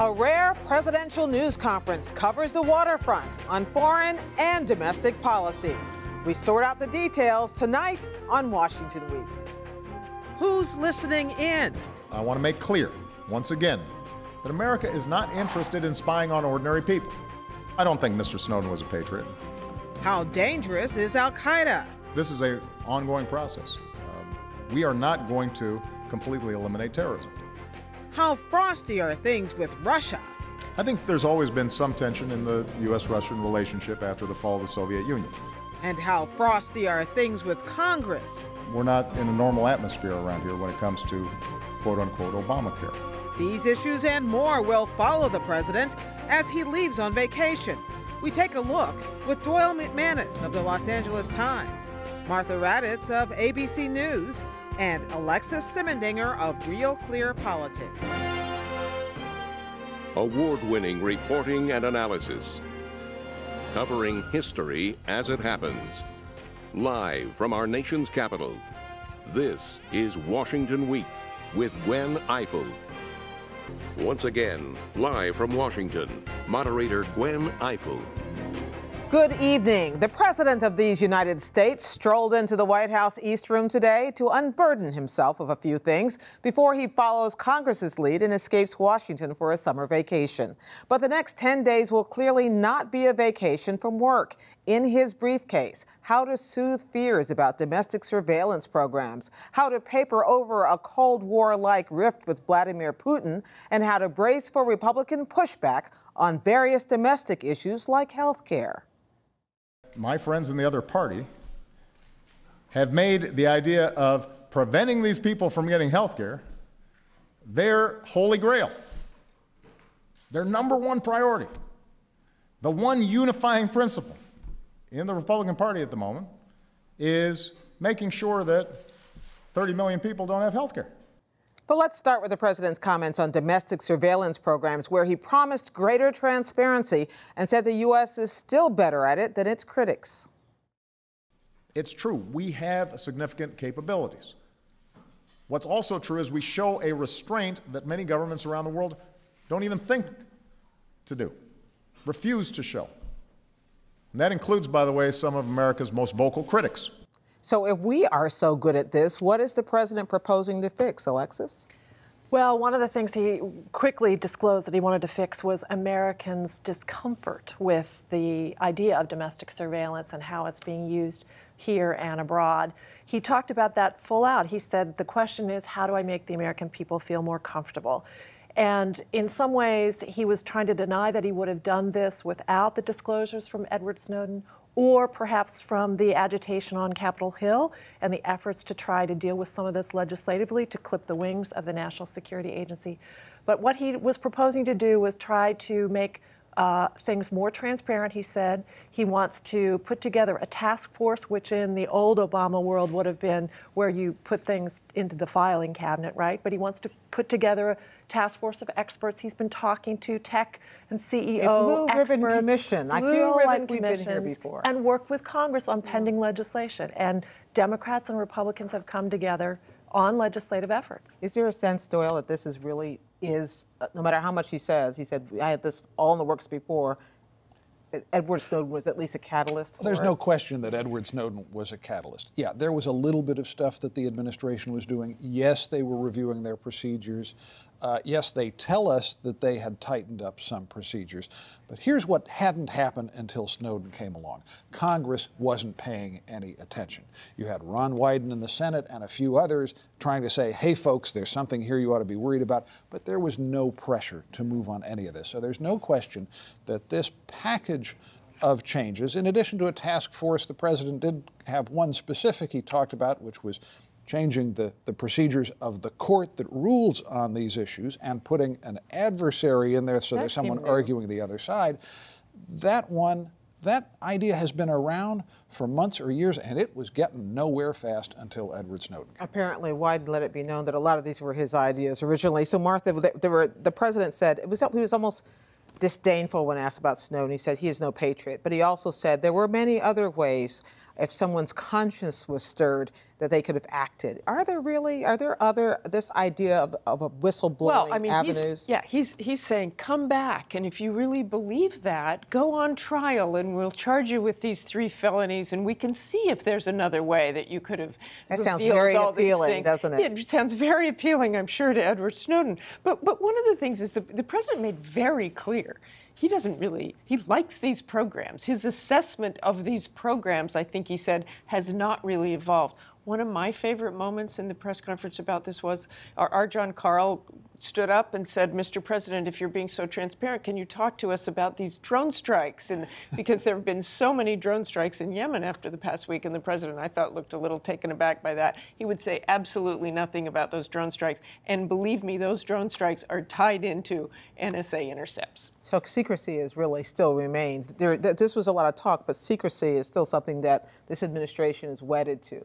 A rare presidential news conference covers the waterfront on foreign and domestic policy. We sort out the details tonight on Washington Week. Who's listening in? I want to make clear, once again, that America is not interested in spying on ordinary people. I don't think Mr. Snowden was a patriot. How dangerous is Al Qaeda? This is an ongoing process. Um, we are not going to completely eliminate terrorism. How frosty are things with Russia? I think there's always been some tension in the U.S. Russian relationship after the fall of the Soviet Union. And how frosty are things with Congress? We're not in a normal atmosphere around here when it comes to quote unquote Obamacare. These issues and more will follow the president as he leaves on vacation. We take a look with Doyle McManus of the Los Angeles Times, Martha Raddatz of ABC News, and Alexis Simendinger of Real Clear Politics. Award winning reporting and analysis, covering history as it happens. Live from our nation's capital, this is Washington Week with Gwen Ifill. Once again, live from Washington, moderator Gwen Ifill. Good evening. The President of these United States strolled into the White House East Room today to unburden himself of a few things before he follows Congress's lead and escapes Washington for a summer vacation. But the next 10 days will clearly not be a vacation from work. In his briefcase, how to soothe fears about domestic surveillance programs, how to paper over a Cold War like rift with Vladimir Putin, and how to brace for Republican pushback on various domestic issues like health care my friends in the other party have made the idea of preventing these people from getting health care their holy grail, their number one priority. The one unifying principle in the Republican Party at the moment is making sure that 30 million people don't have health care. But let's start with the president's comments on domestic surveillance programs, where he promised greater transparency and said the U.S. is still better at it than its critics. It's true, we have significant capabilities. What's also true is we show a restraint that many governments around the world don't even think to do, refuse to show. And that includes, by the way, some of America's most vocal critics. So, if we are so good at this, what is the president proposing to fix, Alexis? Well, one of the things he quickly disclosed that he wanted to fix was Americans' discomfort with the idea of domestic surveillance and how it's being used here and abroad. He talked about that full out. He said, The question is, how do I make the American people feel more comfortable? And in some ways, he was trying to deny that he would have done this without the disclosures from Edward Snowden or perhaps from the agitation on Capitol Hill and the efforts to try to deal with some of this legislatively to clip the wings of the National Security Agency. But what he was proposing to do was try to make uh, things more transparent, he said. He wants to put together a task force, which in the old Obama world would have been where you put things into the filing cabinet, right? But he wants to put together a task force of experts. He's been talking to tech and CEO a blue experts. ribbon commission. I feel like we've been here before. And work with Congress on pending legislation. And Democrats and Republicans have come together on legislative efforts. Is there a sense, Doyle, that this is really is, uh, no matter how much he says, he said, I had this all in the works before, Edward Snowden was at least a catalyst. There's it. no question that Edward Snowden was a catalyst. Yeah, there was a little bit of stuff that the administration was doing. Yes, they were reviewing their procedures. Uh, yes, they tell us that they had tightened up some procedures. But here's what hadn't happened until Snowden came along Congress wasn't paying any attention. You had Ron Wyden in the Senate and a few others trying to say, hey, folks, there's something here you ought to be worried about. But there was no pressure to move on any of this. So there's no question that this package of changes, in addition to a task force, the president did have one specific he talked about, which was changing the, the procedures of the court that rules on these issues and putting an adversary in there so that there's someone arguing the other side. That one, that idea has been around for months or years, and it was getting nowhere fast until Edward Snowden. Apparently, Wyden let it be known that a lot of these were his ideas originally. So, Martha, there were the president said it was he was almost disdainful when asked about Snowden. He said he is no patriot, but he also said there were many other ways if someone's conscience was stirred, that they could have acted. Are there really? Are there other this idea of, of a whistleblowing well, I mean, avenues? He's, yeah, he's he's saying come back, and if you really believe that, go on trial, and we'll charge you with these three felonies, and we can see if there's another way that you could have. That sounds very appealing, doesn't it? It sounds very appealing, I'm sure, to Edward Snowden. But but one of the things is the, the president made very clear he doesn't really he likes these programs. His assessment of these programs i think he said has not really evolved. One of my favorite moments in the press conference about this was our, our Jon Karl stood up and said, Mr. President, if you're being so transparent, can you talk to us about these drone strikes? And because there have been so many drone strikes in Yemen after the past week, and the president, I thought, looked a little taken aback by that. He would say absolutely nothing about those drone strikes. And believe me, those drone strikes are tied into NSA intercepts. So secrecy is really still remains. There, this was a lot of talk, but secrecy is still something that this administration is wedded to.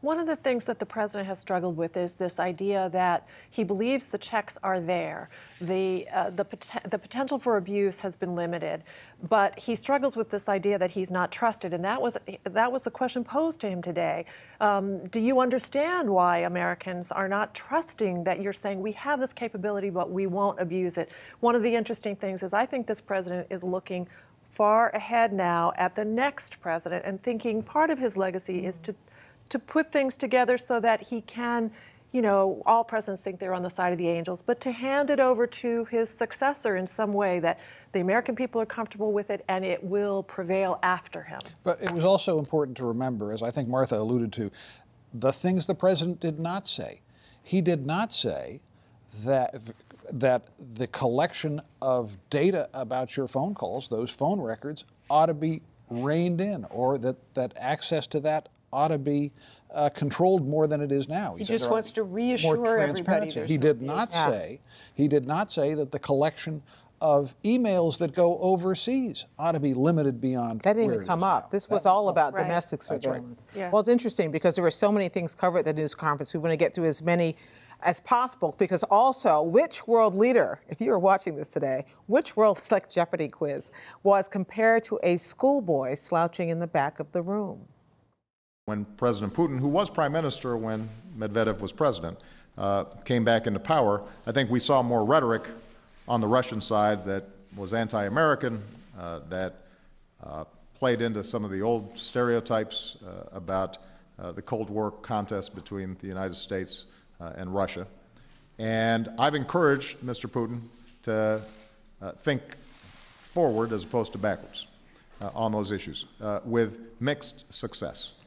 One of the things that the president has struggled with is this idea that he believes the checks are there. The, uh, the, pot- the potential for abuse has been limited, but he struggles with this idea that he's not trusted. And that was, that was a question posed to him today. Um, do you understand why Americans are not trusting that you're saying we have this capability, but we won't abuse it? One of the interesting things is I think this president is looking far ahead now at the next president and thinking part of his legacy is to to put things together so that he can, you know, all presidents think they're on the side of the angels, but to hand it over to his successor in some way that the American people are comfortable with it and it will prevail after him. But it was also important to remember, as I think Martha alluded to, the things the president did not say. He did not say that that the collection of data about your phone calls, those phone records, ought to be reined in, or that, that access to that ought to be uh, controlled more than it is now. He, he just wants to reassure everybody. He did not yeah. say. He did not say that the collection of emails that go overseas ought to be limited beyond. That didn't even come up. Now. This was all about right. domestic surveillance. Right. Yeah. Well, it's interesting because there were so many things covered at the news conference. We want to get through as many as possible because also which world leader, if you were watching this today, which world select Jeopardy quiz was compared to a schoolboy slouching in the back of the room? When President Putin, who was prime minister when Medvedev was president, uh, came back into power, I think we saw more rhetoric on the Russian side that was anti American, uh, that uh, played into some of the old stereotypes uh, about uh, the Cold War contest between the United States uh, and Russia. And I've encouraged Mr. Putin to think forward as opposed to backwards on those issues with mixed success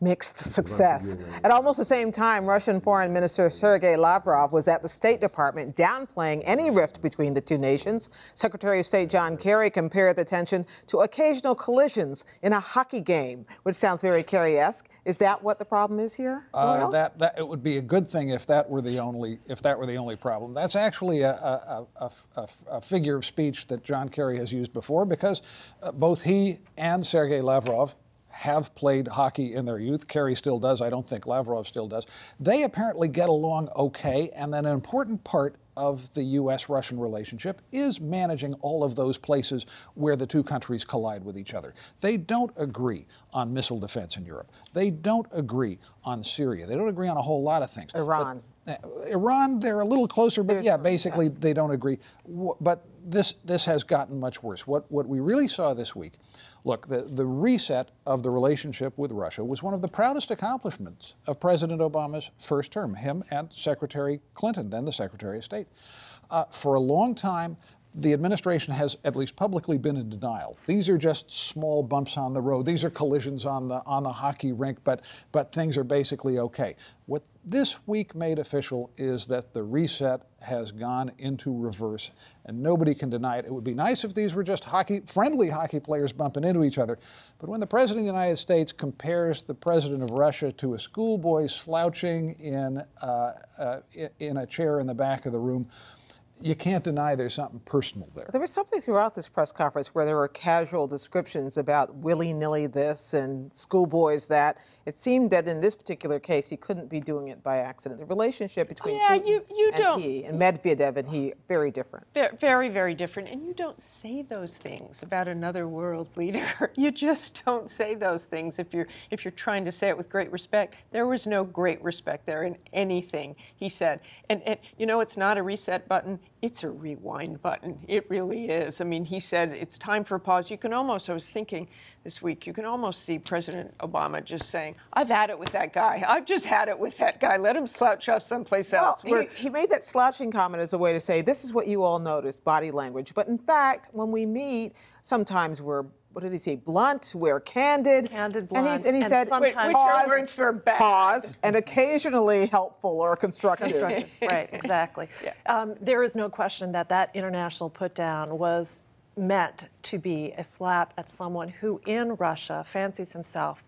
mixed success. At almost the same time, Russian Foreign Minister Sergei Lavrov was at the State Department downplaying any rift between the two nations. Secretary of State John Kerry compared the tension to occasional collisions in a hockey game, which sounds very Kerry-esque. Is that what the problem is here? Uh, that, that it would be a good thing if that were the only if that were the only problem. That's actually a, a, a, a figure of speech that John Kerry has used before because uh, both he and Sergei Lavrov have played hockey in their youth. Kerry still does. I don't think Lavrov still does. They apparently get along okay, and then an important part of the U.S. Russian relationship is managing all of those places where the two countries collide with each other. They don't agree on missile defense in Europe. They don't agree on Syria. They don't agree on a whole lot of things. Iran. But, uh, Iran, they're a little closer, but There's yeah, basically yeah. they don't agree. But this this has gotten much worse. What what we really saw this week Look, the, the reset of the relationship with Russia was one of the proudest accomplishments of President Obama's first term, him and Secretary Clinton, then the Secretary of State. Uh, for a long time, the administration has at least publicly been in denial. These are just small bumps on the road. These are collisions on the on the hockey rink, but but things are basically okay. What this week made official is that the reset has gone into reverse, and nobody can deny it. It would be nice if these were just hockey friendly hockey players bumping into each other, but when the president of the United States compares the president of Russia to a schoolboy slouching in uh, uh, in a chair in the back of the room you can't deny there's something personal there. There was something throughout this press conference where there were casual descriptions about willy nilly this and schoolboys that. It seemed that in this particular case, he couldn't be doing it by accident. The relationship between Yeah, Putin you- you and don't- he and Medvedev and he very different. Very, very different. And you don't say those things about another world leader. You just don't say those things if you're if you're trying to say it with great respect. There was no great respect there in anything he said. And, and you know, it's not a reset button. It's a rewind button. It really is. I mean, he said it's time for a pause. You can almost. I was thinking this week. You can almost see President Obama just saying, "I've had it with that guy. I've just had it with that guy. Let him slouch off someplace Well, else." He, he made that slouching comment as a way to say, this is what you all notice, body language. But in fact, when we meet, sometimes we're, what did he say, blunt, we're candid. Candid, And, he's, and he and said, sometimes- Wait, which pause, words for bad? pause, and occasionally helpful or constructive. Constructive. right, exactly. Um, there is no question that that international put down was meant to be a slap at someone who in Russia fancies himself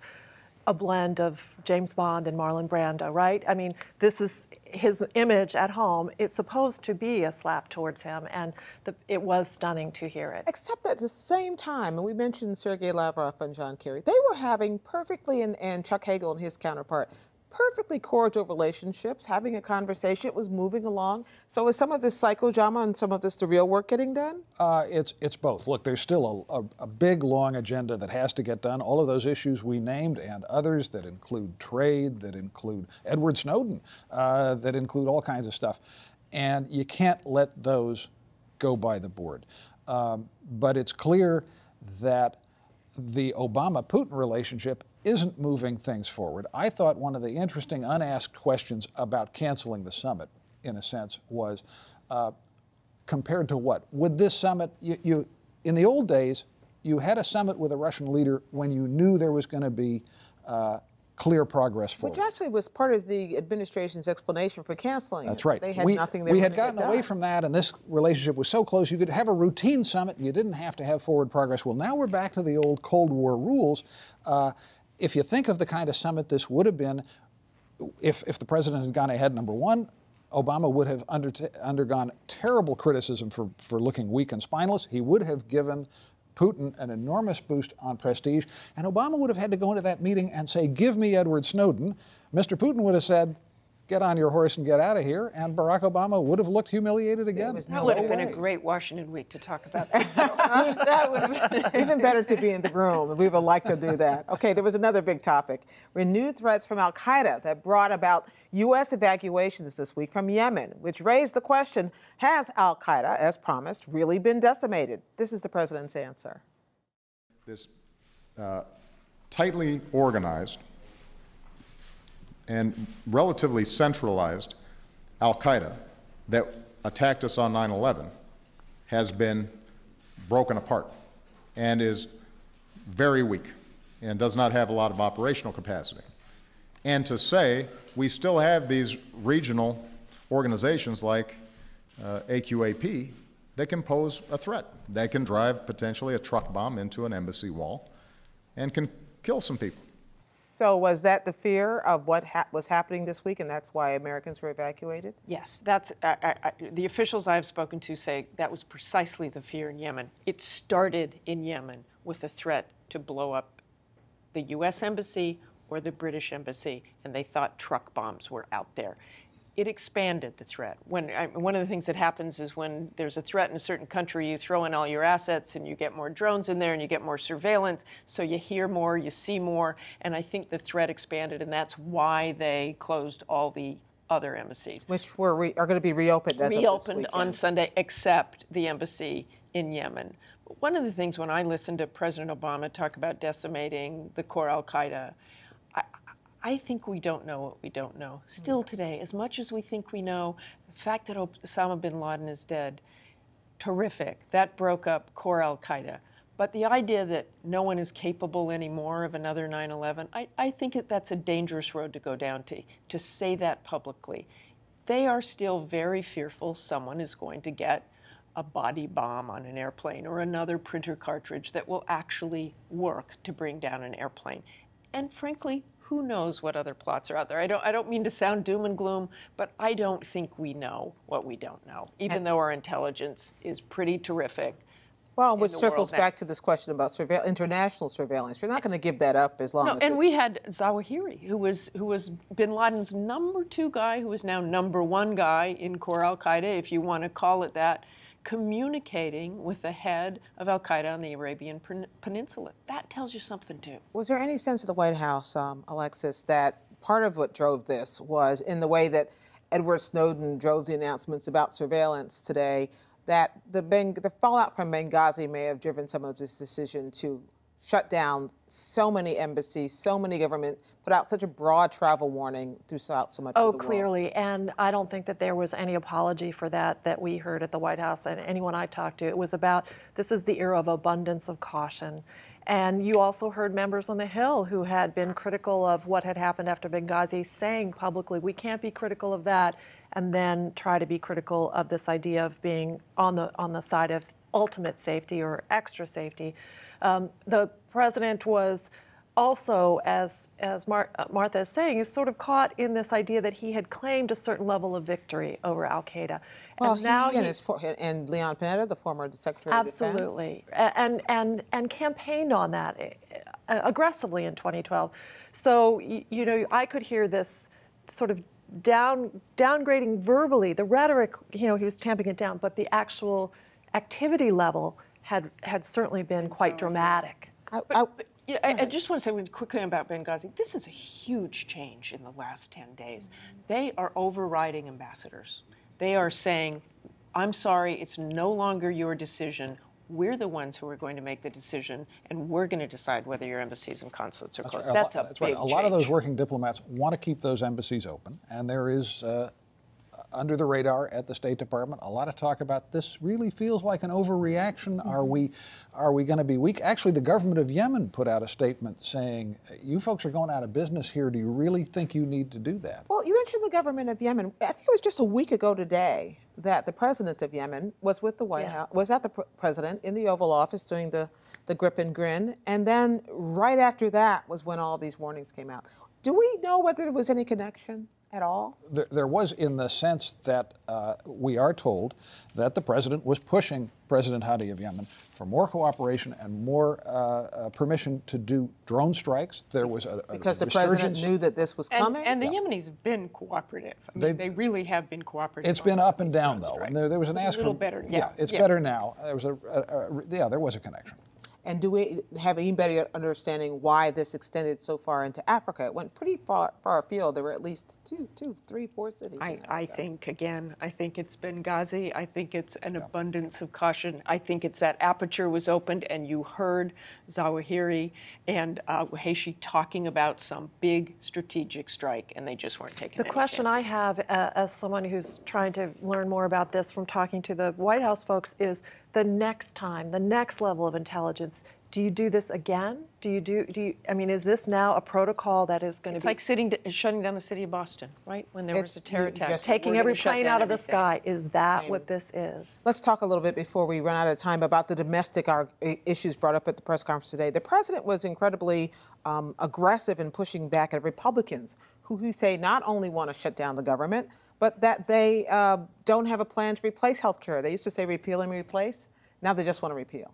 a blend of James Bond and Marlon Brando, right? I mean, this is his image at home. It's supposed to be a slap towards him, and the, it was stunning to hear it. Except at the same time, and we mentioned Sergei Lavrov and John Kerry, they were having perfectly, and, and Chuck Hagel and his counterpart, perfectly cordial relationships, having a conversation. It was moving along. So is some of this psychodrama and some of this the real work getting done? Uh, it's it's both. Look, there's still a, a, a big long agenda that has to get done. All of those issues we named and others that include trade, that include Edward Snowden, uh, that include all kinds of stuff, and you can't let those go by the board. Um, but it's clear that the Obama Putin relationship isn't moving things forward. I thought one of the interesting unasked questions about canceling the summit, in a sense, was uh, compared to what? Would this summit, you, you, in the old days, you had a summit with a Russian leader when you knew there was going to be uh, clear progress forward. Which actually was part of the administration's explanation for canceling. That's right. They had we, nothing. They we had gotten away done. from that, and this relationship was so close. You could have a routine summit. You didn't have to have forward progress. Well, now we're back to the old Cold War rules. Uh, if you think of the kind of summit this would have been, if if the president had gone ahead, number one. Obama would have under, undergone terrible criticism for, for looking weak and spineless. He would have given Putin an enormous boost on prestige, and Obama would have had to go into that meeting and say, Give me Edward Snowden. Mr. Putin would have said, Get on your horse and get out of here, and Barack Obama would have looked humiliated again. was That no would have been way. a great Washington week to talk about that. that would have been. Even better to be in the room. We would like to do that. Okay, there was another big topic renewed threats from Al Qaeda that brought about U.S. evacuations this week from Yemen, which raised the question Has Al Qaeda, as promised, really been decimated? This is the president's answer. this uh, tightly organized and relatively centralized Al Qaeda that attacked us on 9 11 has been broken apart and is very weak and does not have a lot of operational capacity. And to say we still have these regional organizations like uh, AQAP that can pose a threat, They can drive potentially a truck bomb into an embassy wall and can kill some people. So, was that the fear of what ha- was happening this week, and that's why Americans were evacuated? Yes, that's I, I, I, the officials I've spoken to say that was precisely the fear in Yemen. It started in Yemen with a threat to blow up the U.S. embassy or the British embassy, and they thought truck bombs were out there. It expanded the threat. When I, one of the things that happens is when there's a threat in a certain country, you throw in all your assets and you get more drones in there and you get more surveillance. So you hear more, you see more, and I think the threat expanded, and that's why they closed all the other embassies Which were re- are going to be reopened as of this reopened on. Sunday, except the embassy in Yemen. One of the things when I listened to President Obama talk about decimating the core Al Qaeda, I, think we don't know what we don't know. Still mm. today, as much as we think we know, the fact that Osama bin Laden is dead, terrific. That broke up core Al Qaeda. But the idea that no one is capable anymore of another 9 11, I, I think that that's a dangerous road to go down to, to say that publicly. They are still very fearful someone is going to get a body bomb on an airplane or another printer cartridge that will actually work to bring down an airplane. And frankly, who knows what other plots are out there? I don't, I don't mean to sound doom and gloom, but I don't think we know what we don't know, even though our intelligence is pretty terrific. Well, which circles back to this question about surveil- international surveillance. You're not going to give that up as long No, as. and it- we had Zawahiri, who was who was Bin Laden's number two guy, who is now number one guy in core Al Qaeda, if you want to call it that, communicating with the head of Al Qaeda on the Arabian Pen- Peninsula. That tells you something too. Was there any sense of the White House, um, Alexis, that part of what drove this was in the way that Edward Snowden drove the announcements about surveillance today, that the, the fallout from Benghazi may have driven some of this decision to shut down so many embassies, so many government, put out such a broad travel warning throughout so much Oh, of the world? clearly. And I don't think that there was any apology for that that we heard at the White House and anyone I talked to. It was about this is the era of abundance of caution. And you also heard members on the Hill who had been critical of what had happened after Benghazi saying publicly, we can't be critical of that, and then try to be critical of this idea of being on the, on the side of ultimate safety or extra safety. Um, the president was also, as as Mar- uh, Martha is saying, is sort of caught in this idea that he had claimed a certain level of victory over Al Qaeda, Well, and now he and, he- and Leon Panetta, the former Secretary of Defense. Absolutely, and and and campaigned on that uh, aggressively in 2012. So you, you know, I could hear this sort of down downgrading verbally. The rhetoric, you know, he was tamping it down, but the actual activity level had had certainly been quite dramatic. I, I, Yeah, I, I just want to say quickly about Benghazi. This is a huge change in the last 10 days. They are overriding ambassadors. They are saying, I'm sorry, it's no longer your decision. We're the ones who are going to make the decision, and we're going to decide whether your embassies and consulates are closed. A That's lot- a that's big right. A lot of those working diplomats want to keep those embassies open, and there is, uh, under the radar at the State Department, a lot of talk about this. Really feels like an overreaction. Mm-hmm. Are we, are we going to be weak? Actually, the government of Yemen put out a statement saying, "You folks are going out of business here. Do you really think you need to do that?" Well, you mentioned the government of Yemen. I think it was just a week ago today that the president of Yemen was with the White Yes. House, was at the pr- president in the Oval Office doing the, the grip and grin. And then right after that was when all these warnings came out. Do we know whether there was any connection at all? There, there was, in the sense that uh, we are told that the president was pushing President Hadi of Yemen for more cooperation and more uh, uh, permission to do drone strikes. There was a, a Because the president knew that this was coming? and the Yemenis have been cooperative. I mean, They've- really have been cooperative. It's been up and down though, strikes. and there, there was an ask. A little from- better. Yeah, Yeah, it's yeah. better now. There was a, a, a yeah, there was a connection. And do we have any better understanding why this extended so far into Africa? It went pretty far, far afield. There were at least two, two, three, four cities. I, I think, again, I think it's Benghazi. I think it's an abundance of caution. I think it's that aperture was opened and you heard Zawahiri and uh, Wuhayshi talking about some big strategic strike and they just weren't taking it. The any question I have, uh, as someone who's trying to learn more about this from talking to the White House folks, is the next time, the next level of intelligence. Do you do this again? Do you do? Do you? I mean, is this now a protocol that is going to It's be like sitting, d- shutting down the city of Boston, right? When there was a terror attack. just- taking every plane down out of the sky? Is that what this is? Let's talk a little bit before we run out of time about the domestic ar- issues brought up at the press conference today. The president was incredibly um, aggressive in pushing back at Republicans, who he say not only want to shut down the government, but that they uh, don't have a plan to replace health care. They used to say repeal and replace. Now they just want to repeal.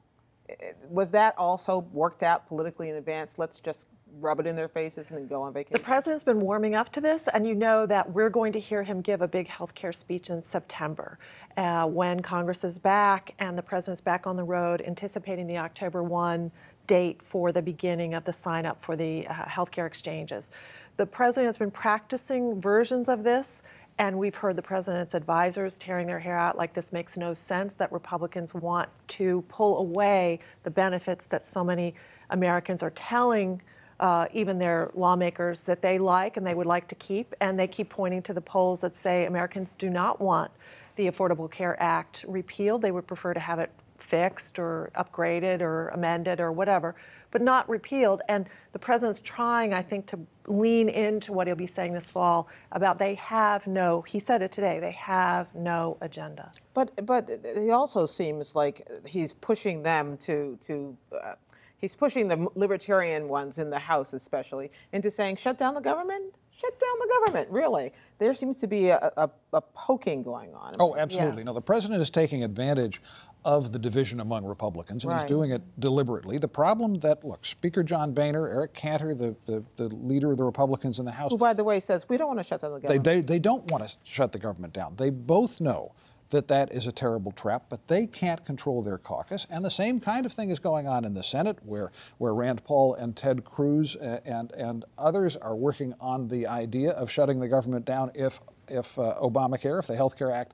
Was that also worked out politically in advance? Let's just rub it in their faces and then go on vacation. The president's been warming up to this, and you know that we're going to hear him give a big healthcare speech in September uh, when Congress is back and the president's back on the road, anticipating the October 1 date for the beginning of the sign up for the uh, healthcare exchanges. The president has been practicing versions of this. And we've heard the president's advisors tearing their hair out like this makes no sense, that Republicans want to pull away the benefits that so many Americans are telling uh, even their lawmakers that they like and they would like to keep. And they keep pointing to the polls that say Americans do not want the Affordable Care Act repealed. They would prefer to have it fixed or upgraded or amended or whatever, but not repealed. And the president's trying, I think, to lean into what he'll be saying this fall about they have no, he said it today, they have no agenda. But but it also seems like he's pushing them to to uh, He's pushing the libertarian ones in the House, especially, into saying, shut down the government? Shut down the government, really. There seems to be a, a, a poking going on. Oh, absolutely. Yes. No, the president is taking advantage of the division among Republicans, and Right. he's doing it deliberately. The problem that, look, Speaker John Boehner, Eric Cantor, the, the, the leader of the Republicans in the House, Who, by the way, says, we don't want to shut down the government. they, they don't want to shut the government down. They both know that that is a terrible trap, but they can't control their caucus. And the same kind of thing is going on in the Senate, where, where Rand Paul and Ted Cruz uh, and, and others are working on the idea of shutting the government down if, if uh, Obamacare, if the Health Care Act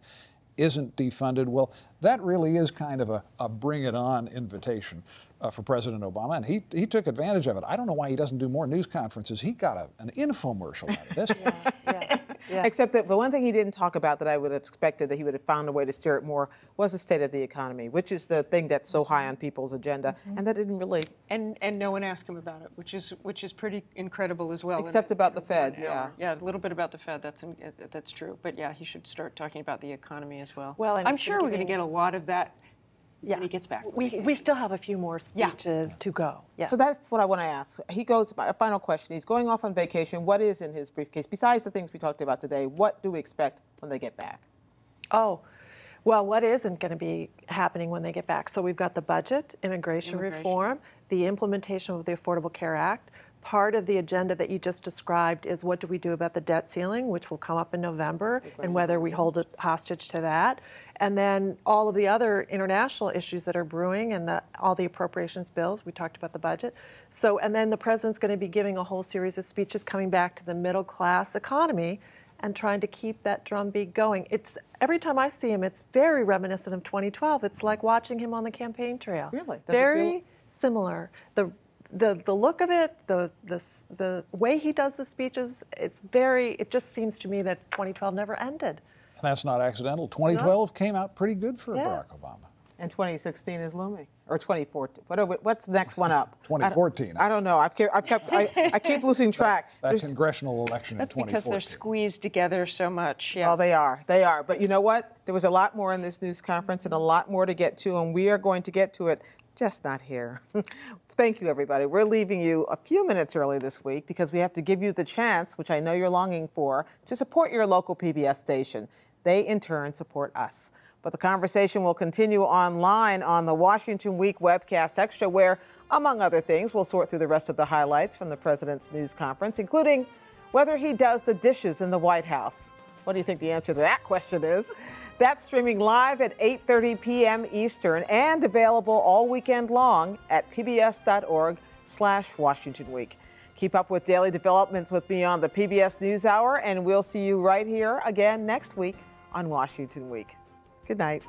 isn't defunded. Well, that really is kind of a, a bring it on invitation uh, for President Obama, and he, he took advantage of it. I don't know why he doesn't do more news conferences. He got a, an infomercial out of this. Except that the one thing he didn't talk about that I would have expected that he would have found a way to steer it more was the state of the economy, which is the thing that's so high on people's agenda, mm-hmm. and that didn't really. And and no one asked him about it, which is which is pretty incredible as well. Except a- about the Fed, yeah. hour. Yeah, a little bit about the Fed. That's that's true. But yeah, he should start talking about the economy as well. Well, I'm sure we're going to get a lot of that Yeah. when he gets back. from We, we still have a few more Yeah. speeches to go. Yes. So that's what I want to ask. He goes. A final question. He's going off on vacation. What is in his briefcase besides the things we talked about today? What do we expect when they get back? Oh, well, what isn't going to be happening when they get back? So we've got the budget, immigration, Immigration. reform, the implementation of the Affordable Care Act. Part of the agenda that you just described is what do we do about the debt ceiling, which will come up in November, and whether we hold it hostage to that. And then all of the other international issues that are brewing and the, all the appropriations bills. We talked about the budget. So, and then the president's going to be giving a whole series of speeches coming back to the middle class economy and trying to keep that drumbeat going. It's every time I see him, it's very reminiscent of 2012. It's like watching him on the campaign trail. Really? Does Very similar. The the the look of it, the the the way he does the speeches, it's very. It just seems to me that 2012 never ended. And that's not accidental. 2012 came out pretty good for Yeah. Barack Obama. And 2016 is looming, or 2014. What are what's the next one up? 2014. I don't know. I've kept, I've kept I, I keep losing track. That There's- congressional election That's in because they're 2014. squeezed together so much. Yes. Oh, they are. They are. But you know what? There was a lot more in this news conference and a lot more to get to, and we are going to get to it, just not here. Thank you, everybody. We're leaving you a few minutes early this week because we have to give you the chance, which I know you're longing for, to support your local PBS station. They, in turn, support us. But the conversation will continue online on the Washington Week webcast extra, where, among other things, we'll sort through the rest of the highlights from the president's news conference, including whether he does the dishes in the White House. What do you think the answer to that question is? That's streaming live at 8:30 p.m. Eastern and available all weekend long at pbs.org/washington week. Keep up with daily developments with me on the PBS NewsHour, and we'll see you right here again next week on Washington Week. Good night.